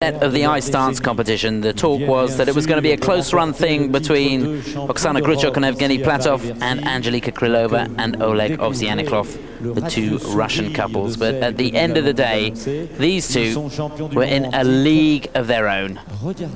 of the ice dance competition, the talk was that it was going to be a close run thing between Oksana Grishuk and Evgeny Platov and Angelika Krylova and Oleg Ovsyannikov, the two Russian couples. But at the end of the day, these two were in a league of their own.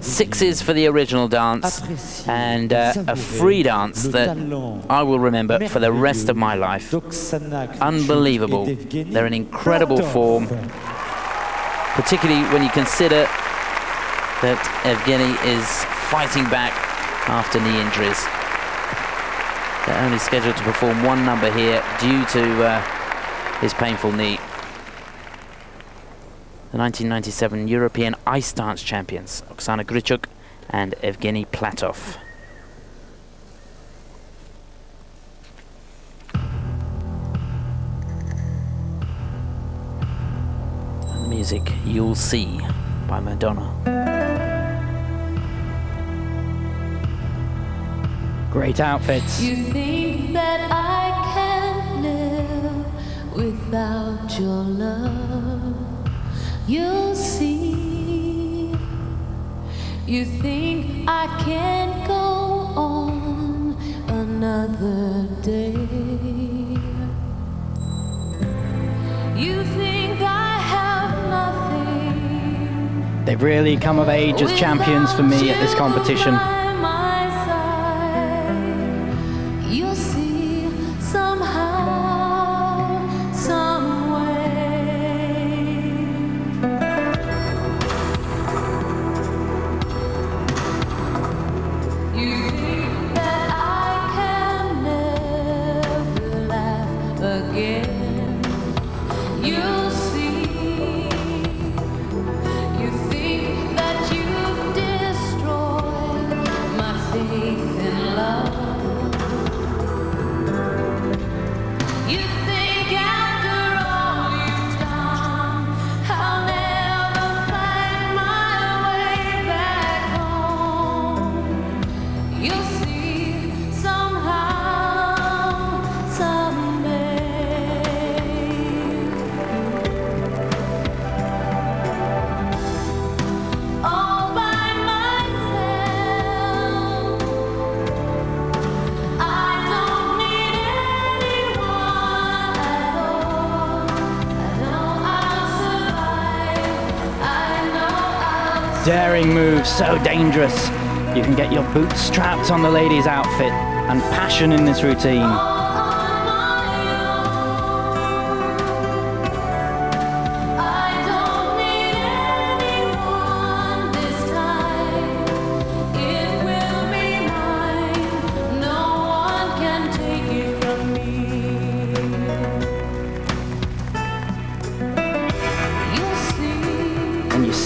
Sixes for the original dance and uh, a free dance that I will remember for the rest of my life. Unbelievable. They're in incredible form particularly when you consider that Evgeny is fighting back after knee injuries. They're only scheduled to perform one number here due to uh, his painful knee. The 1997 European ice dance champions, Oksana Grishuk and Evgeny Platov. Music You'll See by Madonna. Great outfits. You think that I can live without your love. You'll see. You think I can't go on another day. They've really come of age as champions for me at this competition. Daring move, so dangerous. You can get your boots strapped on the lady's outfit and passion in this routine.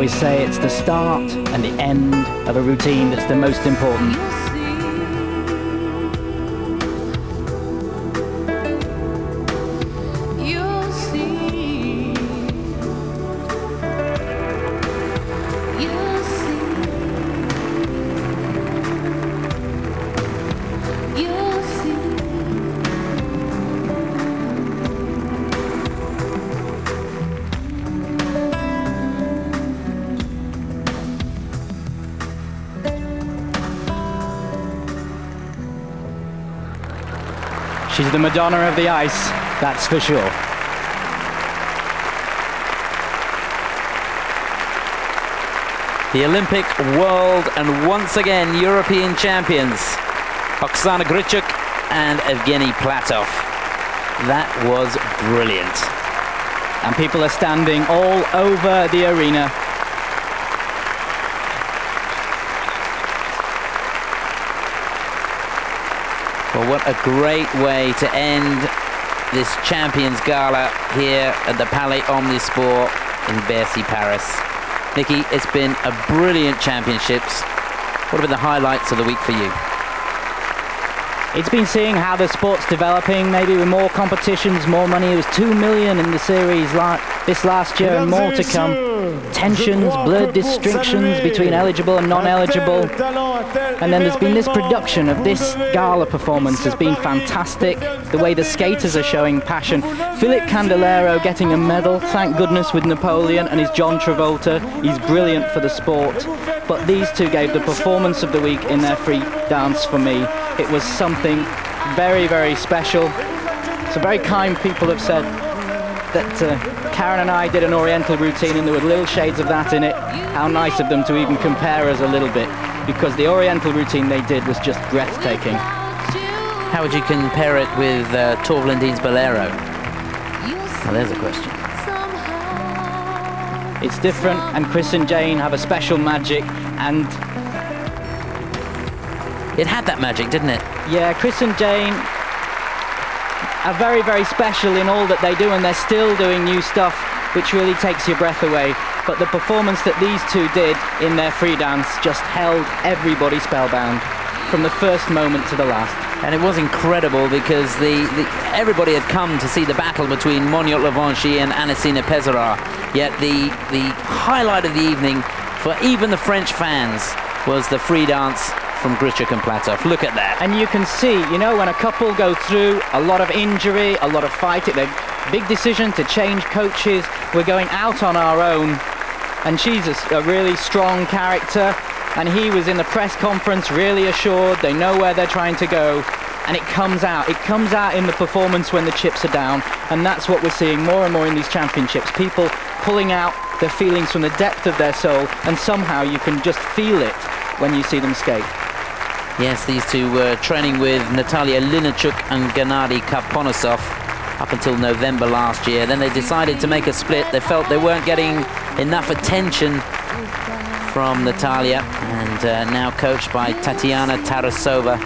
always say it's the start and the end of a routine that's the most important. She's the Madonna of the ice, that's for sure. The Olympic, world, and once again European champions, Oksana Grishuk and Evgeny Platov. That was brilliant. And people are standing all over the arena. Well, what a great way to end this Champions Gala here at the Palais Omnisport in Bercy, Paris. Nikki, it's been a brilliant championships. What have been the highlights of the week for you? It's been seeing how the sport's developing, maybe with more competitions, more money. It was two million in the series la this last year, and more to come. Tensions, blurred distinctions between eligible and non-eligible, and then there's been this production of this gala performance has been fantastic. The way the skaters are showing passion. Philip Candeloro getting a medal, thank goodness, with Napoleon, and his John Travolta. He's brilliant for the sport. But these two gave the performance of the week in their free dance for me. It was something very, very special. Some very kind people have said that uh, Karen and I did an Oriental routine and there were little shades of that in it. How nice of them to even compare us a little bit because the Oriental routine they did was just breathtaking. How would you compare it with uh, Dean's Bolero? Well, there's a question. It's different, and Chris and Jane have a special magic, and it had that magic, didn't it? Yeah, Chris and Jane are very, very special in all that they do, and they're still doing new stuff, which really takes your breath away. But the performance that these two did in their free dance just held everybody spellbound from the first moment to the last. And it was incredible because the, the everybody had come to see the battle between Moniotte Lavanchy and Anissina Peizerat. Yet the, the highlight of the evening for even the French fans was the free dance from Grishuk and Platov. Look at that. And you can see, you know, when a couple go through a lot of injury, a lot of fighting, a big decision to change coaches, we're going out on our own. And she's a, a really strong character. And he was in the press conference really assured, they know where they're trying to go. And it comes out. It comes out in the performance when the chips are down. And that's what we're seeing more and more in these championships. People pulling out their feelings from the depth of their soul. And somehow you can just feel it when you see them skate. Yes, these two were training with Natalia Linichuk and Gennady Karponosov up until November last year. Then they decided to make a split. They felt they weren't getting enough attention from Natalia and uh, now coached by Tatiana Tarasova.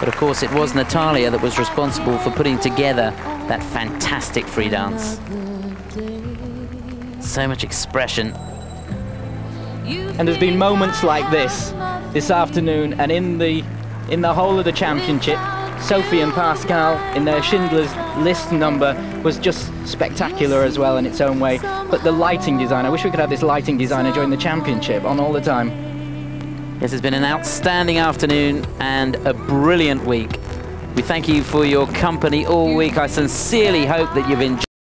But of course it was Natalia that was responsible for putting together that fantastic free dance. So much expression. And there's been moments like this this afternoon and in the in the whole of the championship Sophie and Pascal in their Schindler's List number was just spectacular as well in its own way. But the lighting design, I wish we could have this lighting designer during the championship on all the time. This has been an outstanding afternoon and a brilliant week. We thank you for your company all week. I sincerely hope that you've enjoyed